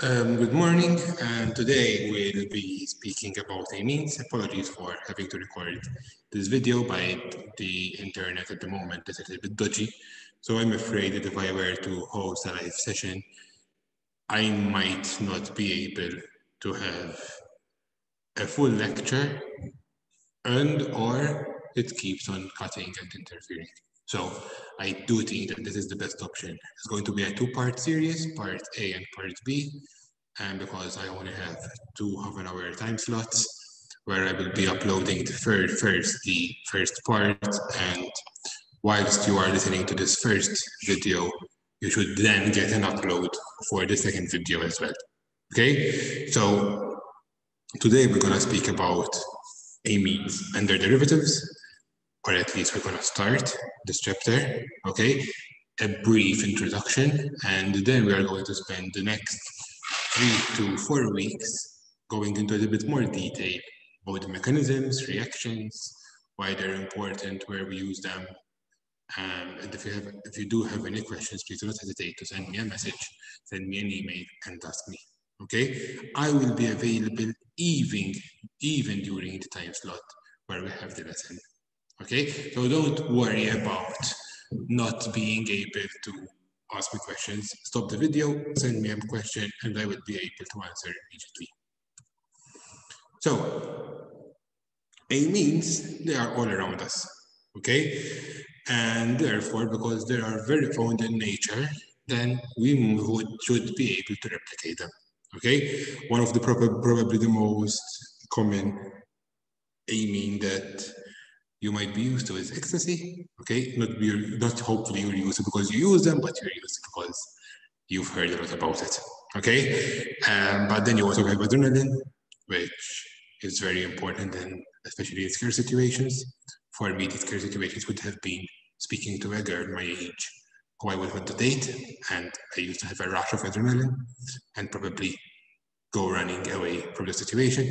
Um, good morning, and today we'll be speaking about amines. Apologies for having to record this video by the internet at the moment. It's a little bit dodgy, so I'm afraid that if I were to host a live session, I might not be able to have a full lecture and or it keeps on cutting and interfering. So I do think that this is the best option. It's going to be a two-part series, part A and part B. And because I only have two half an hour time slots where I will be uploading the first, first the first part and whilst you are listening to this first video, you should then get an upload for the second video as well. Okay, so today we're gonna speak about amines and their derivatives or at least we're going to start this chapter, okay? A brief introduction, and then we are going to spend the next three to four weeks going into a bit more detail about the mechanisms, reactions, why they're important, where we use them. Um, and if you have, if you do have any questions, please do not hesitate to send me a message, send me an email, and ask me. Okay, I will be available even even during the time slot where we have the lesson. Okay, so don't worry about not being able to ask me questions. Stop the video, send me a question, and I will be able to answer immediately. So, amines they are all around us, okay? And therefore, because they are very found in nature, then we would, should be able to replicate them, okay? One of the probably the most common amine that you might be used to is ecstasy. Okay, not not hopefully you're used to because you use them, but you're used because you've heard a lot about it. Okay, um, but then you also have adrenaline, which is very important, and especially in scare situations. For me, these scare situations would have been speaking to a girl my age who I would want to date, and I used to have a rush of adrenaline and probably go running away from the situation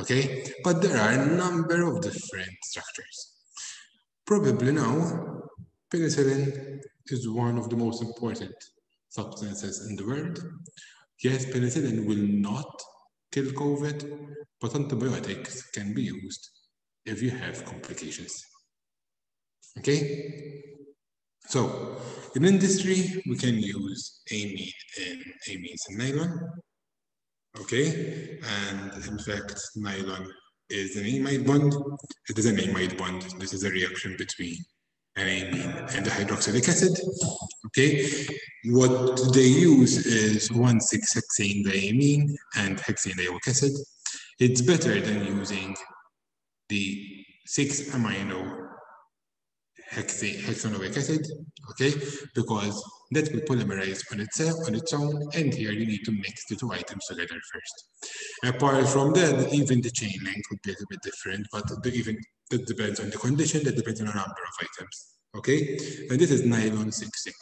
okay? But there are a number of different structures. Probably now, penicillin is one of the most important substances in the world. Yes, penicillin will not kill COVID, but antibiotics can be used if you have complications. Okay? So, in industry, we can use amine and amines and nylon. Okay, and in fact, nylon is an amide bond. It is an amide bond. This is a reaction between an amine and the hydroxylic acid. Okay, what they use is 1,6-hexane diamine and hexane dioic acid. It's better than using the 6 amino hexanoic acid, okay, because that will polymerize on itself on its own, and here you need to mix the two items together first. Apart from that, even the chain length would be a little bit different, but the, even that depends on the condition, that depends on a number of items, okay? And this is nylon 66.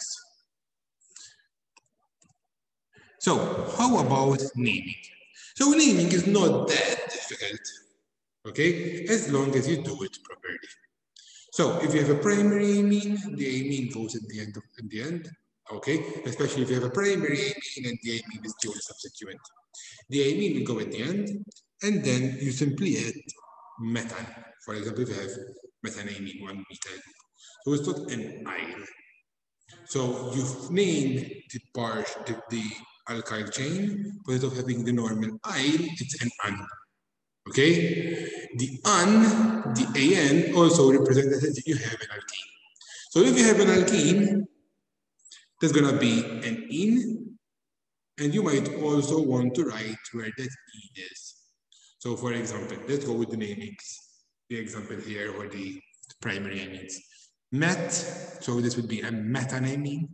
So how about naming? So naming is not that difficult, okay? As long as you do it properly. So if you have a primary amine, the amine goes at the end of at the end, okay? Especially if you have a primary amine and the amine is dual substituent. The amine will go at the end, and then you simply add methyl. For example, if you have methanamine, one methyl. So it's not an ine. So you've named the part, the, the alkyl chain, but instead of having the normal ine, it's an an. Okay? The an, the an also represents that you have an alkene. So if you have an alkene, there's gonna be an in, and you might also want to write where that in is. So for example, let's go with the namings. The example here or the primary amines. Met, so this would be a methanamine.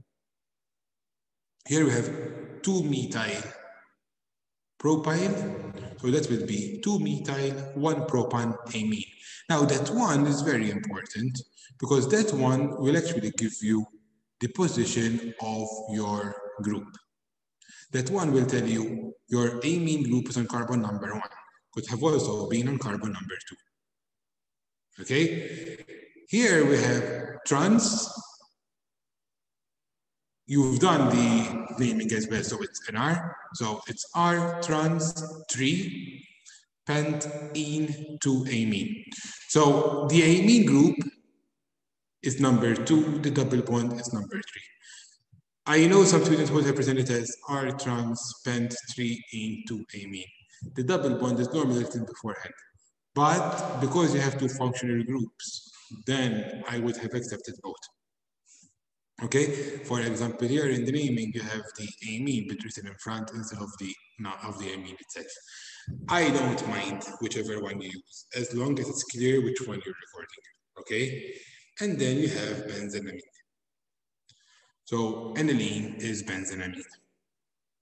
Here we have two methyl propyl. So that will be 2-methyl, 1-propan-amine. Now that one is very important because that one will actually give you the position of your group. That one will tell you your amine group is on carbon number one, could have also been on carbon number two. Okay, here we have trans you've done the naming as well, so it's an R. So it's R trans 3 pent in to amine. So the amine group is number two, the double bond is number three. I know some students would represent it as R trans pent 3 into amine. The double bond is normally written beforehand. But because you have two functional groups, then I would have accepted both. Okay, for example, here in the naming, you have the amine written in front instead of the not of the amine itself. I don't mind whichever one you use, as long as it's clear which one you're recording. Okay, and then you have benzenamine. So aniline is benzenamine,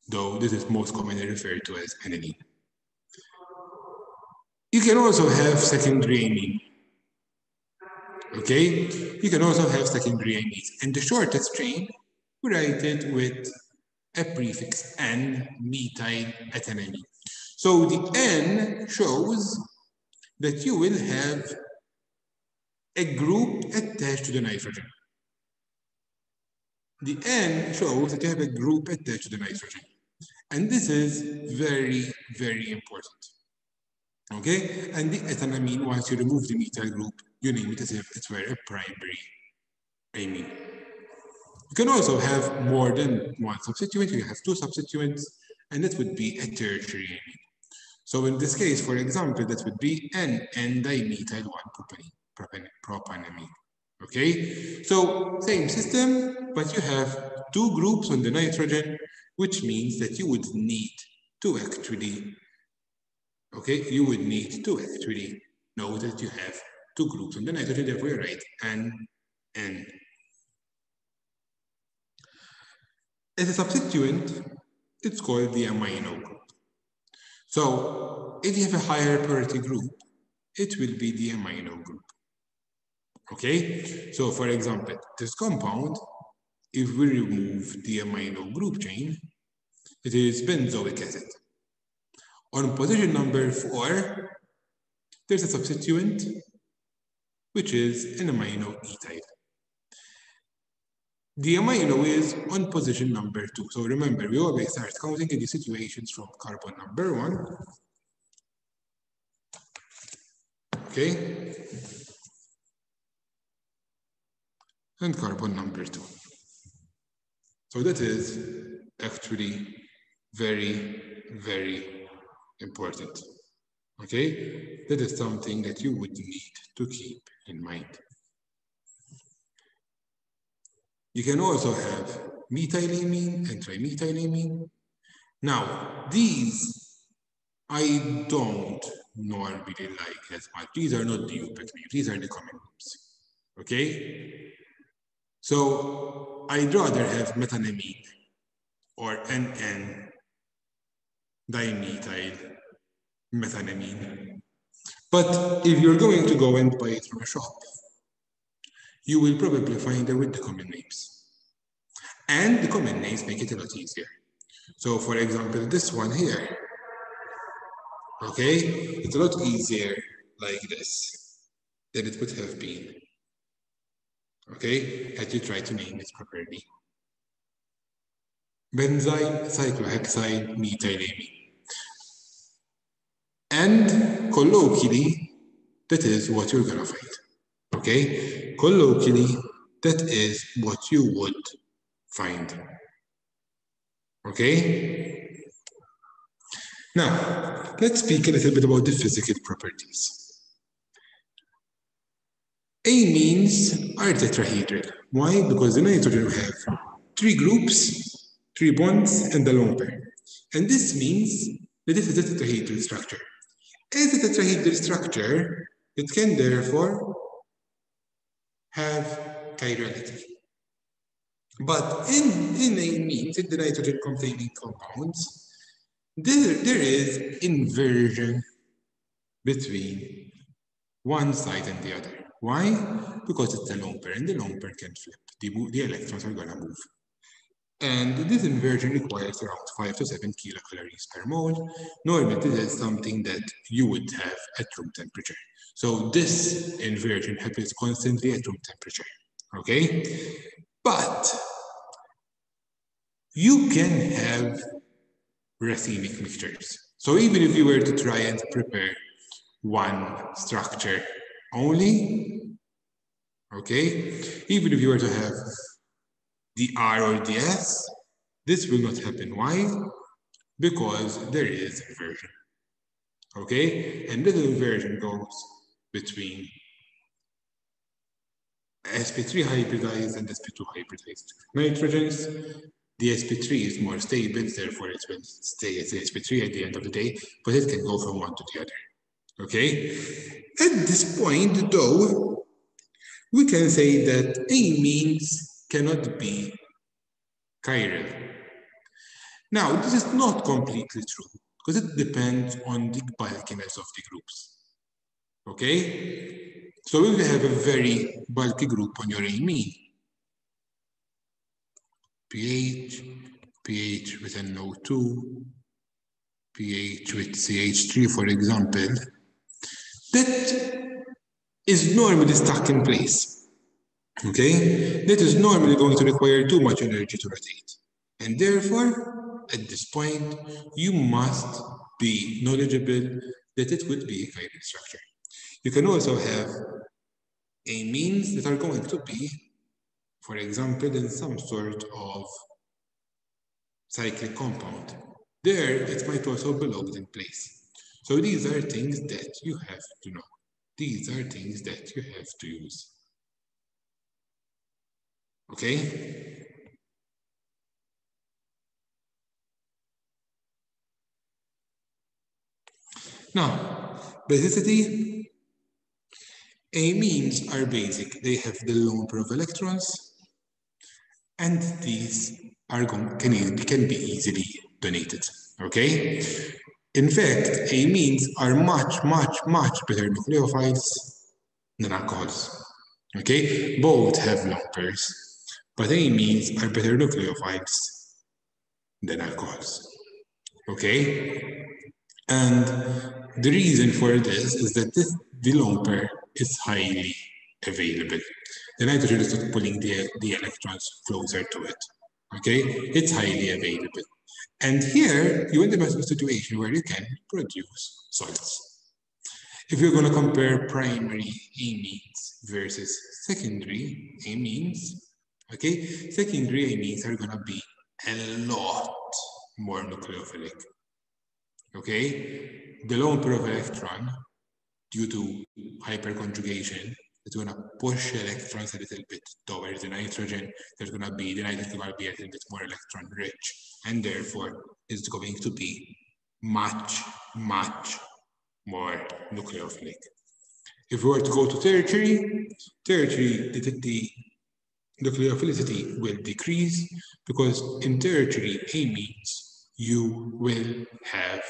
though this is most commonly referred to as aniline. You can also have secondary amine. Okay, you can also have secondary amines. And the shortest chain, we write it with a prefix N, methyl ethanamine. So the N shows that you will have a group attached to the nitrogen. The N shows that you have a group attached to the nitrogen. And this is very, very important. Okay, and the ethanamine, once you remove the methyl group, you name it as if it were a primary amine. You can also have more than one substituent, you have two substituents, and that would be a tertiary amine. So in this case, for example, that would be N-N-dimethyl 1-propanamine. Propanamine. Okay, so same system, but you have two groups on the nitrogen, which means that you would need to actually okay, you would need to actually know that you have two groups on the nitrogen, therefore you write N, N. As a substituent, it's called the amino group. So if you have a higher priority group, it will be the amino group. Okay, so for example, this compound, if we remove the amino group chain, it is benzoic acid. On position number four, there's a substituent, which is an amino ethyl. The amino is on position number two. So remember, we always start counting in the situations from carbon number one. Okay. And carbon number two. So that is actually very, very important. Okay, that is something that you would need to keep in mind. You can also have methylamine and trimethylamine. Now, these I don't normally like as much. These are not the names, these are the common names. Okay? So I'd rather have methanamine or NN dimethyl methanamine. But if you're going to go and buy it from a shop, you will probably find it with the common names. And the common names make it a lot easier. So for example, this one here, okay, it's a lot easier like this than it would have been, okay, had you tried to name it properly. Benzyl cyclohexyl methylamine. And colloquially, that is what you're gonna find. Okay? Colloquially, that is what you would find. Okay? Now, let's speak a little bit about the physical properties. Amines are tetrahedral. Why? Because the nitrogen have three groups, three bonds, and a lone pair. And this means that this is a tetrahedral structure. As a tetrahedral structure, it can therefore have chirality. But in, in in the nitrogen containing compounds, there, there is inversion between one side and the other. Why? Because it's a lone pair and the lone pair can flip. The, the electrons are gonna move. And this inversion requires around 5 to 7 kilocalories per mole. Normally, this is something that you would have at room temperature. So this inversion happens constantly at room temperature, okay? But you can have racemic mixtures. So even if you were to try and prepare one structure only, okay, even if you were to have the R or the S, this will not happen. Why? Because there is inversion. Okay, and this inversion goes between sp3 hybridized and sp2 hybridized nitrogens. The sp3 is more stable, therefore it will stay as sp3 at the end of the day, but it can go from one to the other. Okay? At this point, though, we can say that amines cannot be chiral. Now, this is not completely true because it depends on the bulkiness of the groups. Okay? So if you have a very bulky group on your amine, pH, pH with NO2, pH with CH3, for example, that is normally stuck in place. Okay? That is normally going to require too much energy to rotate. And therefore, at this point, you must be knowledgeable that it would be a chiral structure. You can also have amines that are going to be, for example, in some sort of cyclic compound. There, it might also belong in place. So these are things that you have to know. These are things that you have to use. Okay? Now, basicity, amines are basic. They have the lone pair of electrons, and these are can, can be easily donated. Okay? In fact, amines are much, much, much better nucleophiles than alcohols. Okay? Both have lone pairs, but means are better nucleophiles than alcohols. Okay? And the reason for this is that this, pair is highly available. The nitrogen is not pulling the, the electrons closer to it. Okay, it's highly available. And here you end up in a situation where you can produce salts. If you're going to compare primary amines versus secondary amines, okay, secondary amines are going to be a lot more nucleophilic. Okay, the lone pair of electron due to hyperconjugation is going to push electrons a little bit towards the nitrogen. There's going to be, the nitrogen will be a little bit more electron rich, and therefore it's going to be much, much more nucleophilic. If we were to go to tertiary, tertiary, the, the nucleophilicity will decrease because in territory A means you will have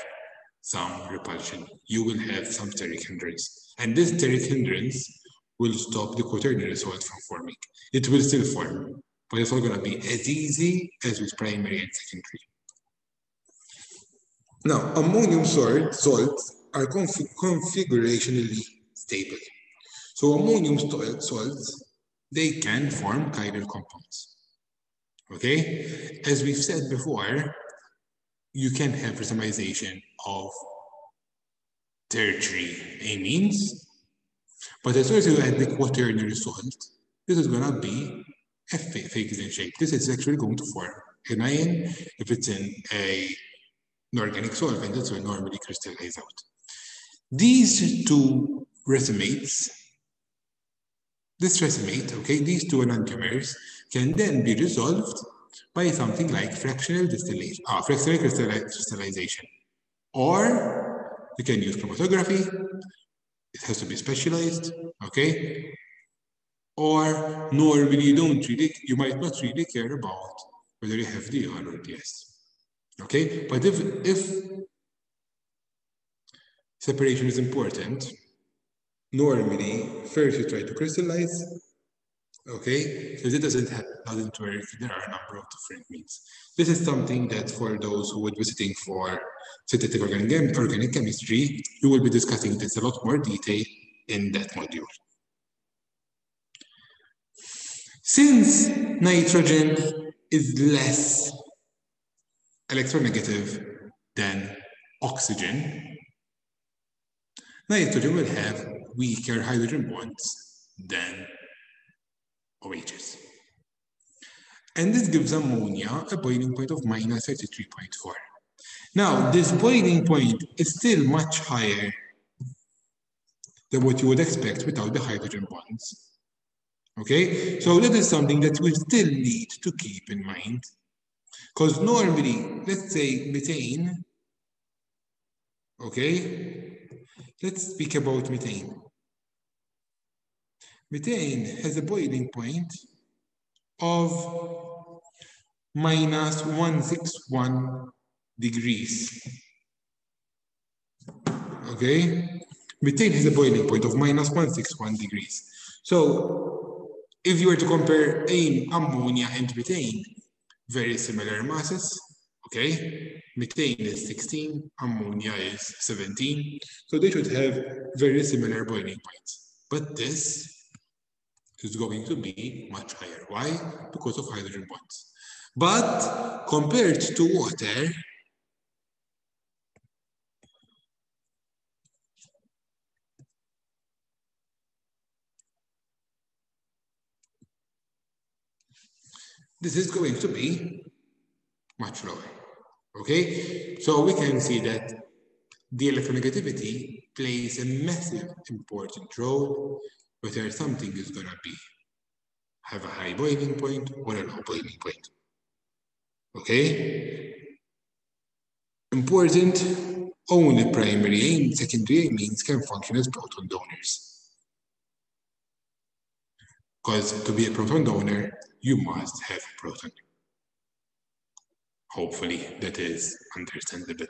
some repulsion. You will have some steric hindrance. And this steric hindrance will stop the quaternary salt from forming. It will still form, but it's not going to be as easy as with primary and secondary. Now, ammonium salt, salts are config configurationally stable. So ammonium salts, they can form chiral compounds. Okay? As we've said before, you can have racemization of tertiary amines, but as soon as you add the quaternary salt, this is going to be a fake in shape. This is actually going to form an ion if it's in a, an organic solvent, that's will normally crystallize out. These two racemates, this racemate, okay, these two enantiomers can then be resolved by something like fractional distillation, uh, fractional crystallization. Or you can use chromatography. It has to be specialized, okay? Or normally you don't really, you might not really care about whether you have the R or the S. Okay, but if, if separation is important, normally first you try to crystallize, Okay, so it doesn't have, doesn't work. There are a number of different means. This is something that for those who would be sitting for synthetic organic, organic chemistry, you will be discussing this a lot more detail in that module. Since nitrogen is less electronegative than oxygen, nitrogen will have weaker hydrogen bonds than OHs. And this gives ammonia a boiling point of minus 33.4. Now, this boiling point is still much higher than what you would expect without the hydrogen bonds. Okay, so that is something that we still need to keep in mind. Because normally, let's say methane, okay, let's speak about methane. Methane has a boiling point of minus 161 degrees. Okay? Methane has a boiling point of minus 161 degrees. So if you were to compare ammonia and methane, very similar masses, okay? Methane is 16, ammonia is 17. So they should have very similar boiling points. But this is going to be much higher. Why? Because of hydrogen bonds. But compared to water, this is going to be much lower. Okay, so we can see that the electronegativity plays a massive important role whether something is going to be have a high boiling point or a low boiling point. Okay? Important, only primary and secondary amines can function as proton donors. Because to be a proton donor, you must have a proton. Hopefully that is understandable.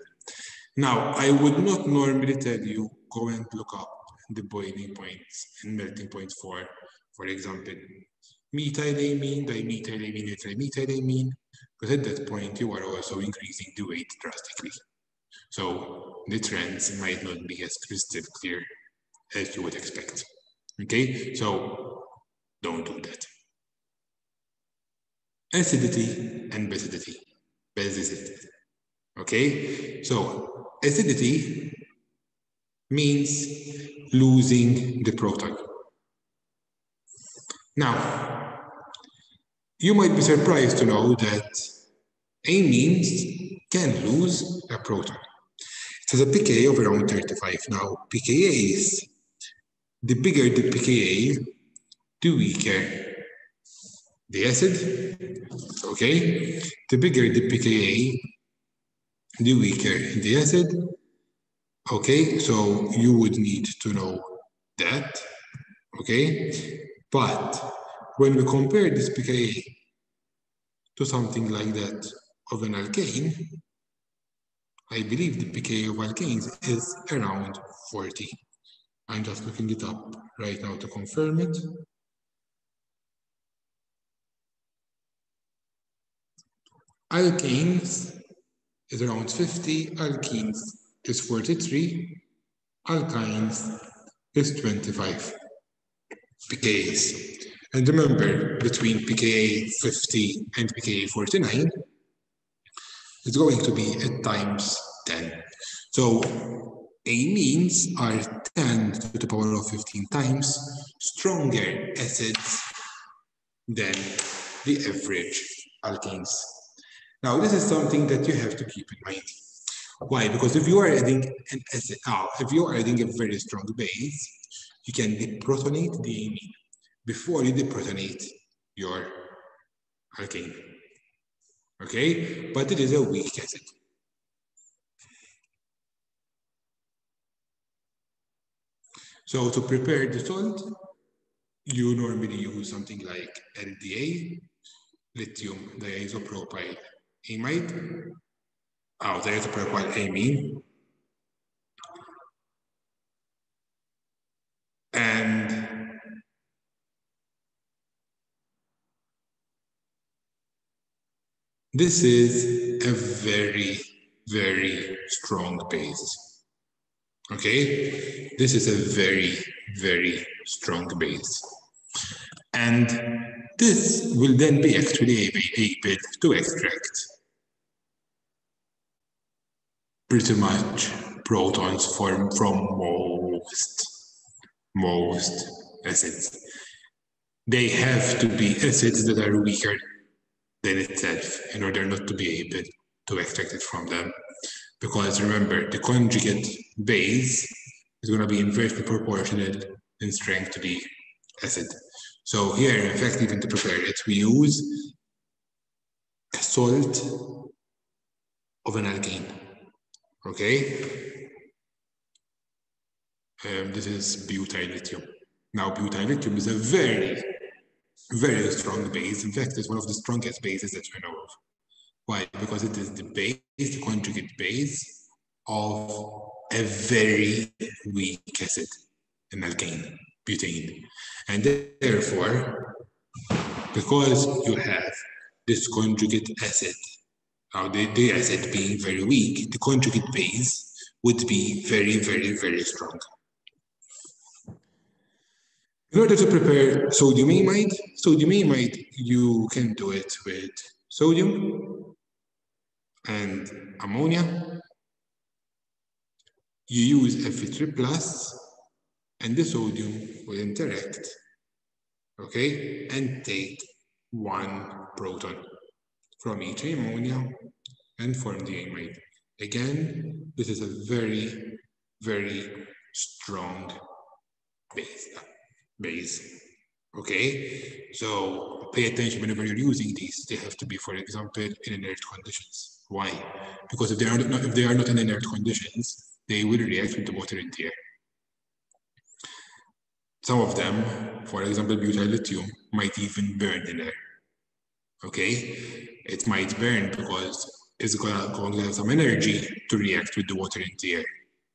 Now, I would not normally tell you go and look up the boiling points and melting points for, for example, methylamine, dimethylamine, trimethylamine, because at that point you are also increasing the weight drastically. So the trends might not be as crystal clear as you would expect. Okay, so don't do that. Acidity and basicity. Basicity. Okay, so acidity means losing the proton. Now, you might be surprised to know that amines can lose a proton. It has a pKa of around 35. Now, pKa's, the bigger the pKa, the weaker the acid, okay? The bigger the pKa, the weaker the acid, Okay, so you would need to know that. Okay, but when we compare this pKa to something like that of an alkane, I believe the pKa of alkanes is around 40. I'm just looking it up right now to confirm it. Alkanes is around 50, alkenes is 43, alkynes is 25 pKa's. And remember, between pKa 50 and pKa 49, it's going to be at times 10. So amines are 10 to the power of 15 times stronger acids than the average alkanes. Now, this is something that you have to keep in mind. Why? Because if you are adding an acid, oh, if you are adding a very strong base, you can deprotonate the amine before you deprotonate your alkane. Okay? But it is a weak acid. So to prepare the salt, you normally use something like LDA, lithium diisopropyl amide, Oh, there's a profile amine. And this is a very, very strong base. Okay, this is a very, very strong base. And this will then be actually a bit to extract pretty much protons form from most, most acids. They have to be acids that are weaker than itself in order not to be able to extract it from them. Because remember, the conjugate base is going to be inversely proportional in strength to the acid. So here, in fact, even to prepare it, we use a salt of an alkane. Okay? Um, this is butyl lithium. Now, butyl lithium is a very, very strong base. In fact, it's one of the strongest bases that we know of. Why? Because it is the base, the conjugate base of a very weak acid, an alkane, butane. And therefore, because you have this conjugate acid, now the, the acid being very weak, the conjugate base would be very, very, very strong. In order to prepare sodium amide, sodium amide, you can do it with sodium and ammonia you use Fe3 plus and the sodium will interact, okay, and take one proton from each ammonia and form the amide. Again, this is a very, very strong base. base. Okay, so pay attention whenever you're using these. They have to be, for example, in inert conditions. Why? Because if they are not, if they are not in inert conditions, they will react with the water in the air. Some of them, for example, butyl lithium, might even burn in air. Okay? It might burn because it's to going to have some energy to react with the water in the air.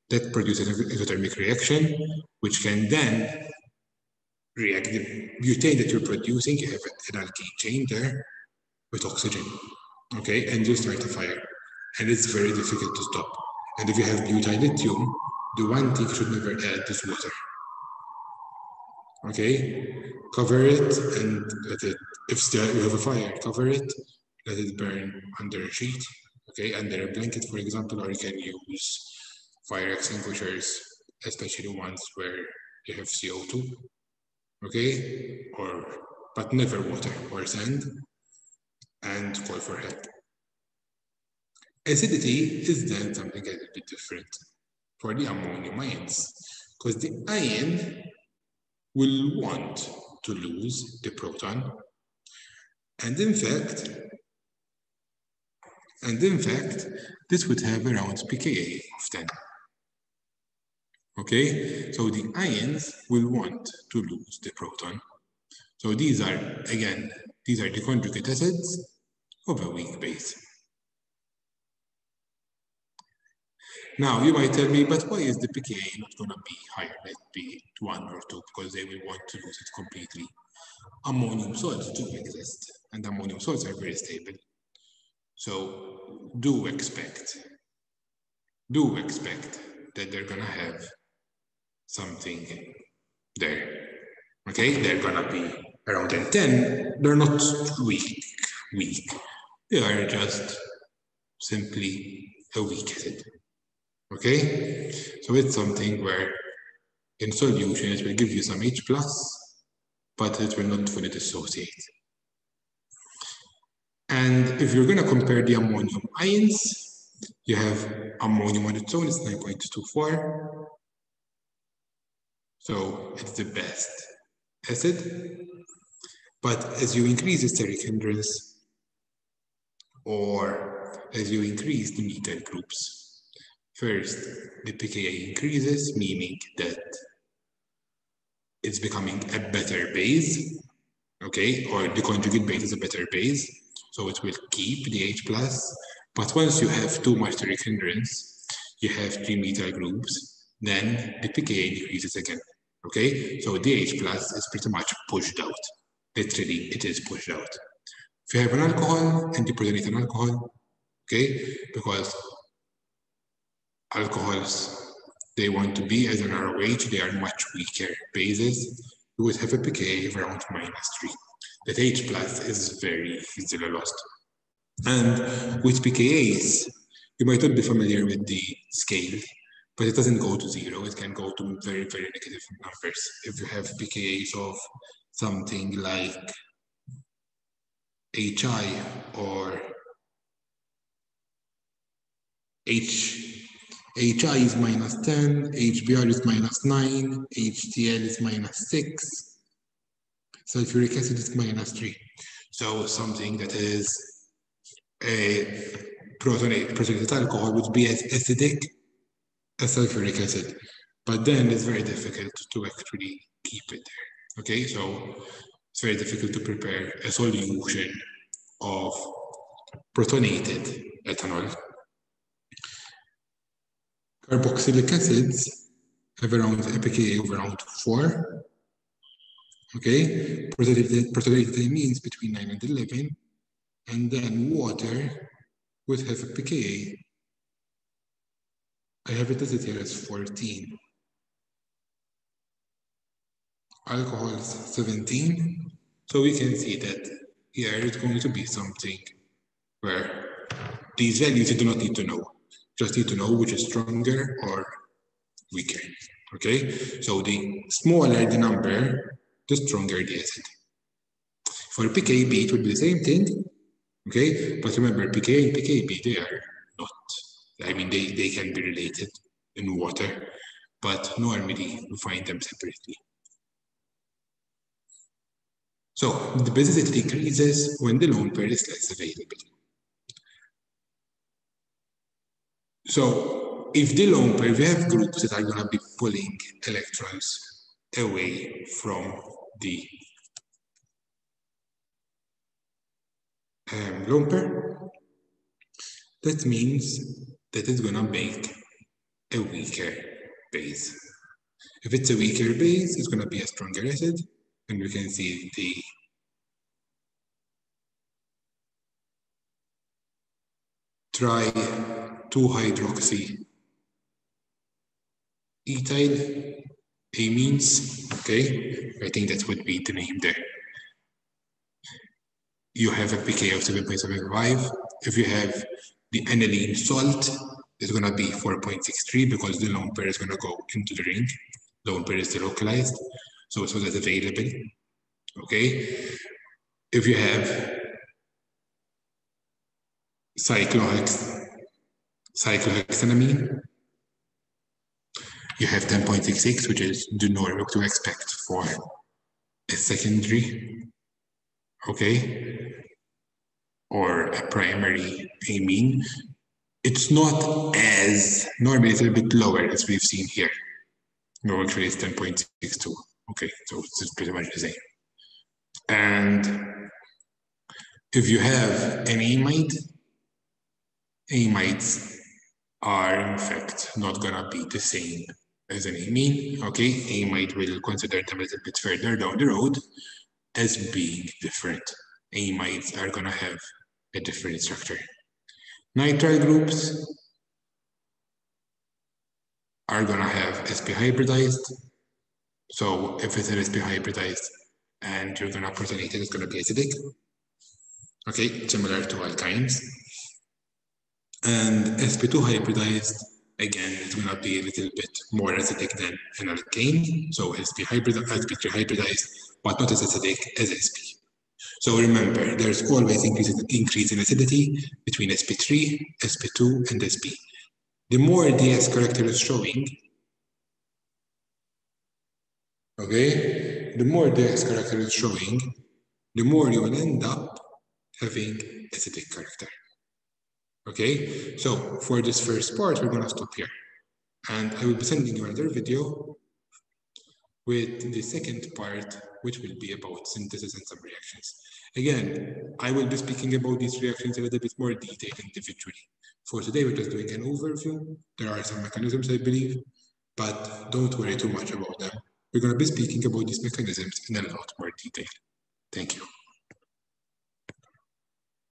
That produces an exothermic reaction, which can then react the butane that you're producing, you have an alkane chain there with oxygen. Okay, and you start a fire. And it's very difficult to stop. And if you have butyl lithium, the one thing you should never add is water. Okay, cover it and let it, if still you have a fire, cover it, let it burn under a sheet, okay, under a blanket, for example, or you can use fire extinguishers, especially ones where you have CO2, okay, or, but never water or sand, and call for help. Acidity is then something a little bit different for the ammonium ions because the ion will want to lose the proton and in fact and in fact this would have around pKa of 10 okay so the ions will want to lose the proton so these are again these are the conjugate acids of a weak base Now, you might tell me, but why is the pKa not going to be higher? Let be one or two, because they will want to lose it completely. Ammonium salts do exist, and ammonium salts are very stable. So do expect, do expect that they're to have something there. Okay, they're to be around 10. They're not weak, weak. They are just simply a weak acid. Okay, so it's something where in solution it will give you some H plus, but it will not fully dissociate. And if you're going to compare the ammonium ions, you have ammonium on its own, it's 9.24. So it's the best acid. But as you increase the steric hindrance, or as you increase the methyl groups, First, the pKa increases, meaning that it's becoming a better base, okay? Or the conjugate base is a better base, so it will keep the H+. plus. But once you have too much steric hindrance, you have three methyl groups, then the pKa decreases again, okay? So the H plus is pretty much pushed out. Literally, it is pushed out. If you have an alcohol and you protonate an alcohol, okay, because alcohols, they want to be as an ROH, they are much weaker bases. You would have a pKa of around minus 3. That H plus is very easily lost. And with pKa's, You might not be familiar with the scale, but it doesn't go to zero. It can go to very, very negative numbers. If you have pKa's of something like HI or H, HI is minus 10, HBr is minus 9, HCl is minus 6, sulfuric acid is minus 3. So something that is a protonated, protonated alcohol would be as acidic as sulfuric acid. But then it's very difficult to actually keep it there. Okay, so it's very difficult to prepare a solution of protonated ethanol. Carboxylic acids have around pKa of around 4. Okay, protonated means between 9 and 11. And then water would have a pKa. I have it listed here as 14. Alcohol is 17. So we can see that here it's going to be something where these values you do not need to know. Just need to know which is stronger or weaker. Okay, so the smaller the number, the stronger the acid. For pKb, it would be the same thing, Okay, but remember PK and PKB, they are not, I mean, they, they can be related in water, but normally we find them separately. So the basicity decreases when the lone pair is less available. So if the lone pair, we have groups that are going to be pulling electrons away from the um, pair, that means that it's gonna make a weaker base. If it's a weaker base, it's gonna be a stronger acid, and we can see the try 2-hydroxy ethyl amines, okay? I think that would be the name there you have a pK of 7.75. If you have the aniline salt, it's going to be 4.63 because the lone pair is going to go into the ring. Lone pair is delocalized, so, so that's available. Okay. If you have cyclohex, cyclohexanamine, you have 10.66, which is the norm to expect for a secondary okay, or a primary amine, it's not as, normally it's a bit lower as we've seen here. No, actually it's 10.62. Okay, so it's pretty much the same. And if you have an amide, amides are in fact not gonna be the same as an amine. Okay, A might will consider them a little bit further down the road, as being different. Amides are gonna have a different structure. Nitrile groups are gonna have sp hybridized. So if it's an sp hybridized and you're gonna protonate it, it's gonna be acidic. Okay, similar to alkynes. And sp2 hybridized, again, it's gonna be a little bit more acidic than an alkane. So sp hybridized, sp3 hybridized but not as acidic as sp. So remember, there's always increase, increase in acidity between sp3, sp2, and sp. The more the S character is showing, okay, the more the S character is showing, the more you will end up having acidic character. Okay, so for this first part, we're gonna stop here. And I will be sending you another video with the second part which will be about synthesis and some reactions. Again, I will be speaking about these reactions a little bit more detailed individually. For today, we're just doing an overview. There are some mechanisms, I believe, but don't worry too much about them. We're to be speaking about these mechanisms in a lot more detail. Thank you.